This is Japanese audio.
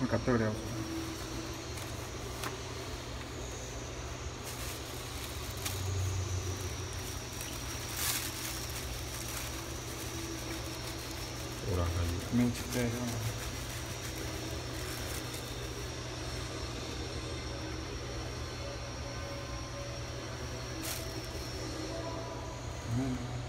これ買ってくれよほら何めっちゃようん。